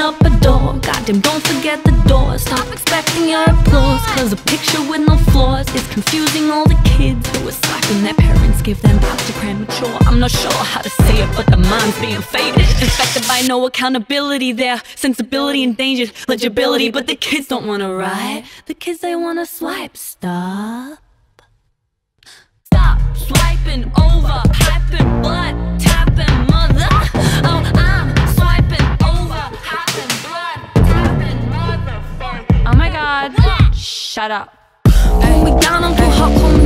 up a door. Goddamn, don't forget the door. Stop expecting your applause. Cause a picture with no flaws Is confusing all the kids Who are slapping their parents. Give them back to premature I'm not sure how to say it But the mind's being faded. Infected by no accountability Their sensibility endangered Legibility. But the kids don't wanna write The kids, they wanna swipe. Stop. Shout out. Hey.